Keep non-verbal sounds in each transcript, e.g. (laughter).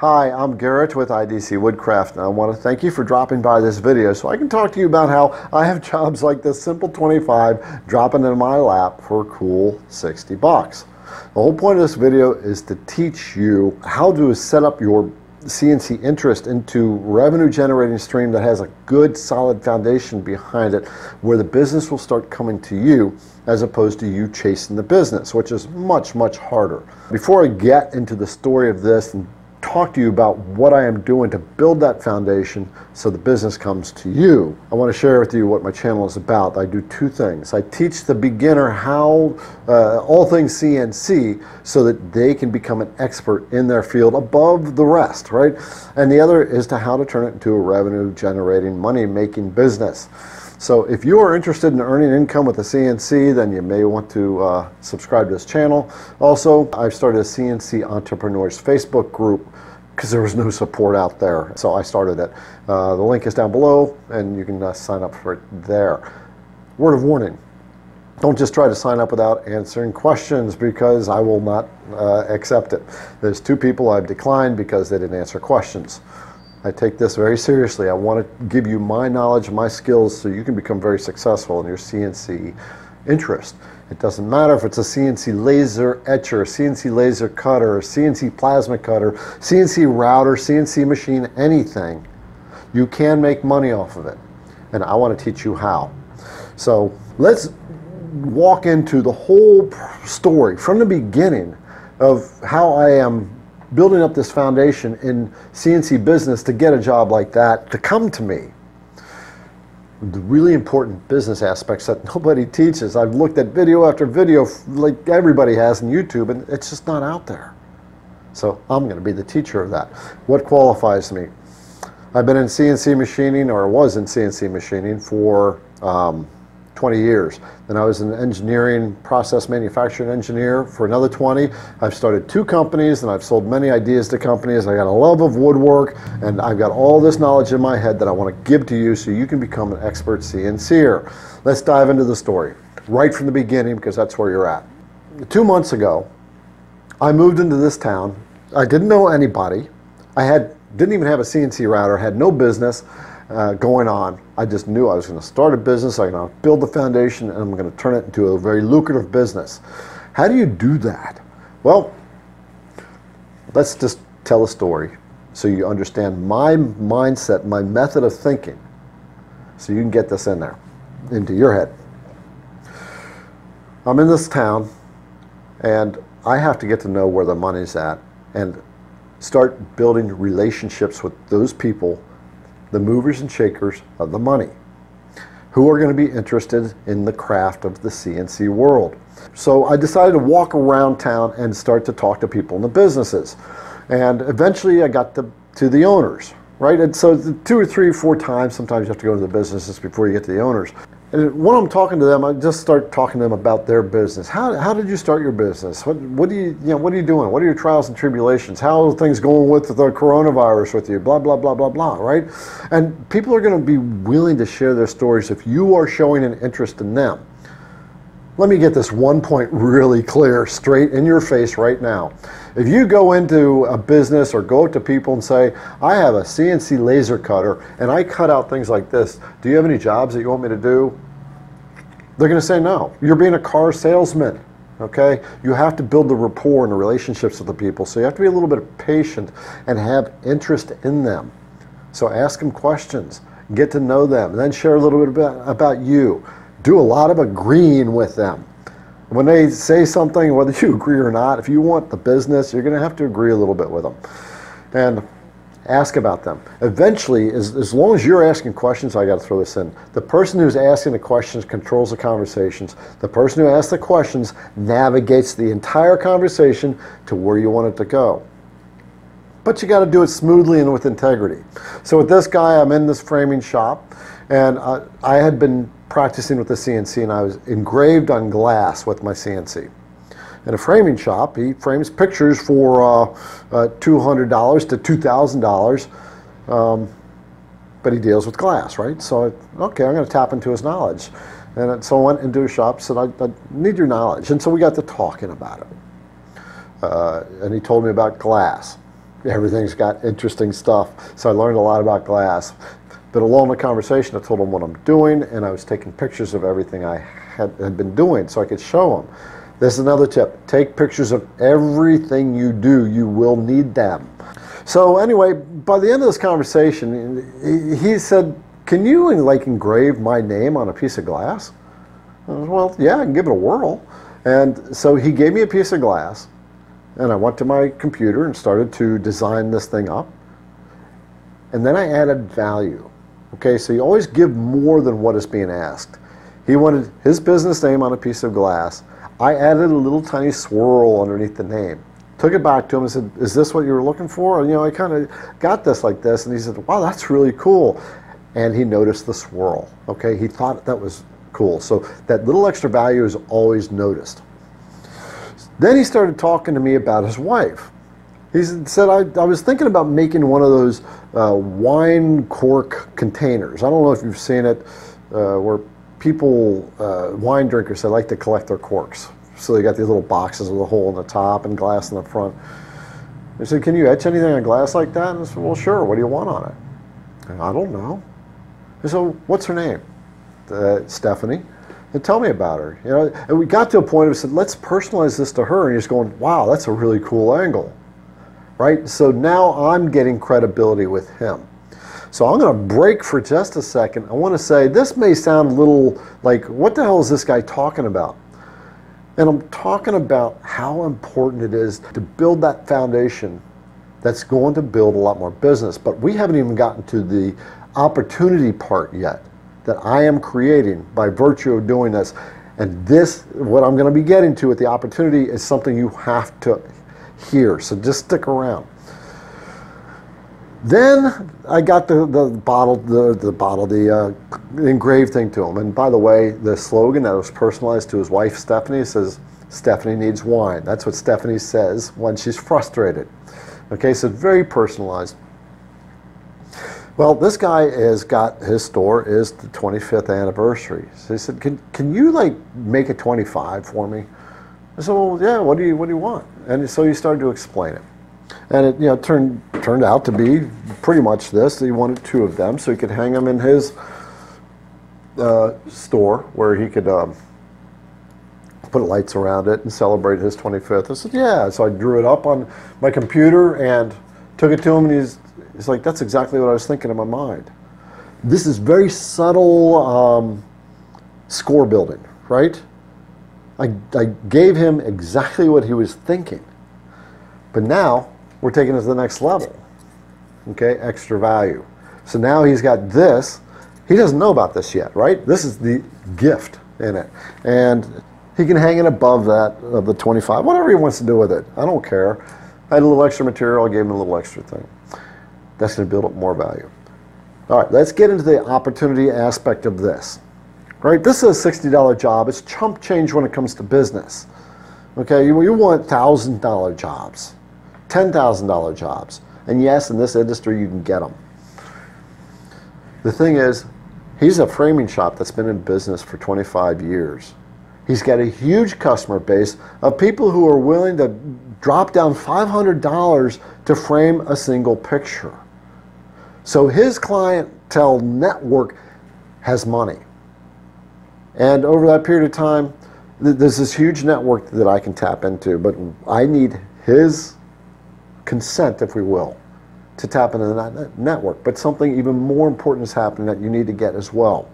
Hi, I'm Garrett with IDC Woodcraft, and I want to thank you for dropping by this video so I can talk to you about how I have (laughs) jobs like this Simple 25 dropping in my lap for cool 60 bucks. The whole point of this video is to teach you how to set up your CNC interest into revenue generating stream that has a good solid foundation behind it where the business will start coming to you as opposed to you chasing the business, which is much, much harder. Before I get into the story of this and talk to you about what I am doing to build that foundation so the business comes to you. I want to share with you what my channel is about. I do two things. I teach the beginner how uh, all things CNC so that they can become an expert in their field above the rest, right? And the other is to how to turn it into a revenue generating, money making business. So if you are interested in earning income with a CNC, then you may want to uh, subscribe to this channel. Also, I've started a CNC Entrepreneurs Facebook group because there was no support out there. So I started it. Uh, the link is down below and you can uh, sign up for it there. Word of warning, don't just try to sign up without answering questions because I will not uh, accept it. There's two people I've declined because they didn't answer questions. I take this very seriously. I want to give you my knowledge, my skills, so you can become very successful in your CNC interest. It doesn't matter if it's a CNC laser etcher, CNC laser cutter, CNC plasma cutter, CNC router, CNC machine, anything. You can make money off of it. And I want to teach you how. So let's walk into the whole story from the beginning of how I am building up this foundation in CNC business to get a job like that to come to me. The really important business aspects that nobody teaches. I've looked at video after video like everybody has in YouTube and it's just not out there. So I'm going to be the teacher of that. What qualifies me? I've been in CNC machining or was in CNC machining for um, 20 years. Then I was an engineering process manufacturing engineer for another 20. I've started two companies and I've sold many ideas to companies. I got a love of woodwork and I've got all this knowledge in my head that I want to give to you so you can become an expert CNCer. Let's dive into the story right from the beginning because that's where you're at. Two months ago, I moved into this town. I didn't know anybody. I had didn't even have a CNC router, had no business uh, going on. I just knew I was going to start a business, I'm going to build the foundation, and I'm going to turn it into a very lucrative business. How do you do that? Well, let's just tell a story so you understand my mindset, my method of thinking, so you can get this in there, into your head. I'm in this town, and I have to get to know where the money's at and start building relationships with those people the movers and shakers of the money who are going to be interested in the craft of the CNC world. So I decided to walk around town and start to talk to people in the businesses. And eventually I got to, to the owners, right? And so two or three, or four times, sometimes you have to go to the businesses before you get to the owners. And when I'm talking to them, I just start talking to them about their business. How, how did you start your business? What, what, do you, you know, what are you doing? What are your trials and tribulations? How are things going with the coronavirus with you? Blah, blah, blah, blah, blah, right? And people are going to be willing to share their stories if you are showing an interest in them. Let me get this one point really clear, straight in your face right now. If you go into a business or go to people and say, I have a CNC laser cutter and I cut out things like this, do you have any jobs that you want me to do? They're going to say no. You're being a car salesman. Okay? You have to build the rapport and the relationships with the people. So you have to be a little bit patient and have interest in them. So ask them questions, get to know them, and then share a little bit about, about you do a lot of agreeing with them. When they say something, whether you (laughs) agree or not, if you want the business, you're going to have to agree a little bit with them. And ask about them. Eventually, as, as long as you're asking questions, I got to throw this in. The person who's asking the questions controls the conversations. The person who asks the questions navigates the entire conversation to where you want it to go. But you got to do it smoothly and with integrity. So with this guy, I'm in this framing shop, and uh, I had been practicing with the CNC and I was engraved on glass with my CNC. In a framing shop, he frames pictures for uh, uh, $200 to $2,000, um, but he deals with glass, right? So, I, okay, I'm going to tap into his knowledge. And so I went into a shop, said, I, I need your knowledge. And so we got to talking about it. Uh, and he told me about glass. everything's got interesting stuff. So I learned a lot about glass. But along the conversation, I told him what I'm doing, and I was taking pictures of everything I had, had been doing so I could show him. This is another tip. Take pictures of everything you do. You will need them. So anyway, by the end of this conversation, he said, can you like engrave my name on a piece of glass? Was, well, yeah, I can give it a whirl. And so he gave me a piece of glass, and I went to my computer and started to design this thing up. And then I added value. Okay, so you always give more than what is being asked. He wanted his business name on a piece of glass. I added a little tiny swirl underneath the name. Took it back to him and said, Is this what you were looking for? And, you know, I kind of got this like this. And he said, Wow, that's really cool. And he noticed the swirl. Okay, he thought that was cool. So that little extra value is always noticed. Then he started talking to me about his wife. He said, I, I was thinking about making one of those uh, wine cork containers. I don't know if you've seen it, uh, where people, uh, wine drinkers, they like to collect their corks. So they got these little boxes with a hole in the top and glass in the front. He said, Can you etch anything on glass like that? And I said, Well, sure. What do you want on it? I don't know. He said, What's her name? Uh, Stephanie. And tell me about her. You know, and we got to a point of said, let's personalize this to her. And he's going, wow, that's a really cool angle right? So now I'm getting credibility with him. So I'm going to break for just a second. I want to say this may sound a little like, what the hell is this guy talking about? And I'm talking about how important it is to build that foundation that's going to build a lot more business. But we haven't even gotten to the opportunity part yet that I am creating by virtue of doing this. And this, what I'm going to be getting to with the opportunity, is something you have to here, so just stick around. Then I got the, the bottle, the, the bottle, the uh, engraved thing to him. And by the way, the slogan that was personalized to his wife, Stephanie, says, Stephanie needs wine. That's what Stephanie says when she's frustrated. Okay, so very personalized. Well, this guy has got his store is the 25th anniversary. So he said, "Can can you like make a 25 for me?" I said, "Well, yeah. What do you what do you want?" And so he started to explain it. And it you know, turned, turned out to be pretty much this. He wanted two of them so he could hang them in his uh, store where he could um, put lights around it and celebrate his 25th. I said, yeah. So I drew it up on my computer and took it to him, and he's, he's like, that's exactly what I was thinking in my mind. This is very subtle um, score building, right? I, I gave him exactly what he was thinking. But now we're taking it to the next level. Okay, extra value. So now he's got this. He doesn't know about this yet, right? This is the gift in it. And he can hang it above that of the 25, whatever he wants to do with it. I don't care. I had a little extra material, I gave him a little extra thing. That's going to build up more value. All right, let's get into the opportunity aspect of this right? This is a $60 job. It's chump change when it comes to business. Okay, you, you want $1,000 jobs, $10,000 jobs. And yes, in this industry, you can get them. The thing is, he's a framing shop that's been in business for 25 years. He's got a huge customer base of people who are willing to drop down $500 to frame a single picture. So his clientele network has money. And over that period of time, there's this huge network that I can tap into, but I need his consent, if we will, to tap into that network. But something even more important is happening that you need to get as well.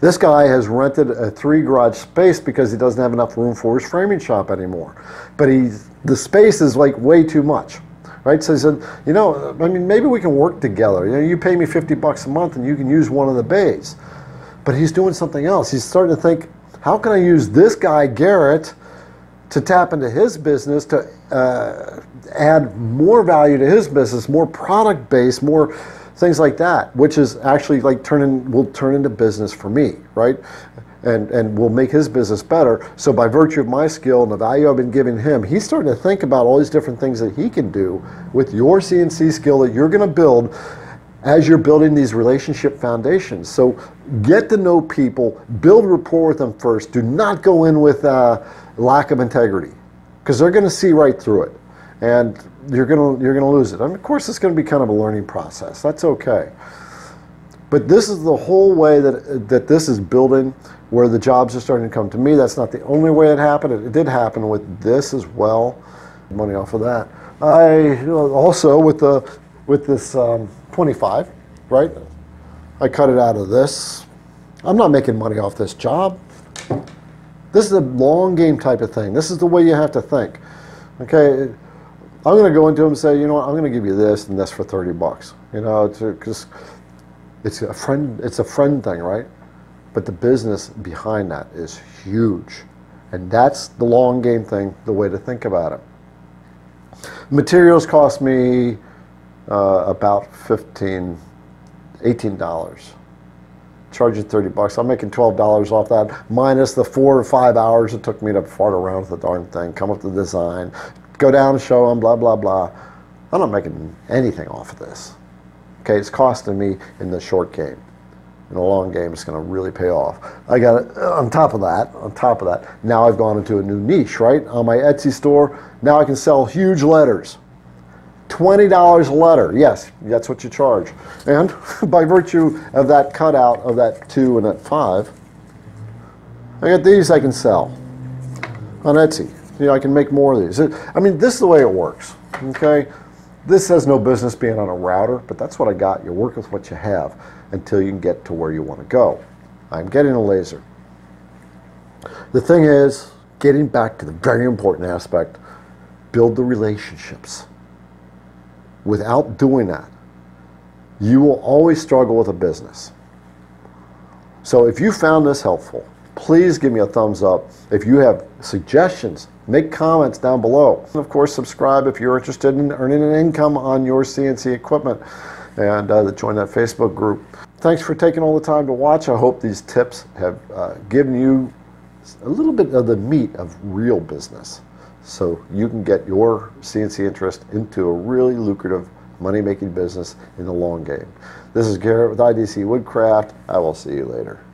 This guy has rented a three garage space because he doesn't have enough room for his framing shop anymore. But he's, the space is like way too much. Right? So he said, you know, I mean, maybe we can work together. You know, you pay me 50 bucks a month and you can use one of the bays. But he's doing something else. He's starting to think, how can I use this guy, Garrett, to tap into his business, to uh, add more value to his business, more product base, more things like that, which is actually like turning will turn into business for me, right? And and will make his business better. So by virtue of my skill and the value I've been giving him, he's starting to think about all these different things that he can do with your CNC skill that you're going to build as you're building these relationship foundations. So get to know people, build rapport with them first. Do not go in with uh, lack of integrity because they're going to see right through it. and you're gonna you're gonna lose it. I mean, of course, it's gonna be kind of a learning process. That's okay. But this is the whole way that that this is building, where the jobs are starting to come to me. That's not the only way it happened. It, it did happen with this as well. Money off of that. I also with the with this um, 25, right? I cut it out of this. I'm not making money off this job. This is a long game type of thing. This is the way you have to think. Okay, I'm going to go into them and say, you know what, I'm going to give you this and this for 30 bucks. You know, because it's a friend. It's a friend thing, right? But the business behind that is huge, and that's the long game thing. The way to think about it. Materials cost me uh, about 15 $18. Charge you 30 bucks. I'm making $12 off that, minus the four or five hours it took me to fart around with the darn thing, come up with the design, go down show them, blah, blah, blah. I'm not making anything off of this. Okay, it's costing me in the short game. In the long game, it's going to really pay off. I got it on top of that. On top of that, now I've gone into a new niche, right? On my Etsy store, now I can sell huge letters. $20 a letter. Yes, that's what you charge. And (laughs) by virtue of that cutout of that 2 and that 5, I got these I can sell on Etsy. You know, I can make more of these. I mean, this is the way it works, okay? This has no business being on a router, but that's what I got. You work with what you have until you can get to where you want to go. I'm getting a laser. The thing is, getting back to the very important aspect, build the relationships. Without doing that, you will always struggle with a business. So if you found this helpful, please give me a thumbs up. If you have suggestions, make comments down below. And of course, subscribe if you're interested in earning an income on your CNC equipment and uh, join that Facebook group. Thanks for taking all the time to watch. I hope these tips have uh, given you a little bit of the meat of real business so you can get your CNC interest into a really lucrative money-making business in the long game. This is Garrett with IDC Woodcraft. I will see you later.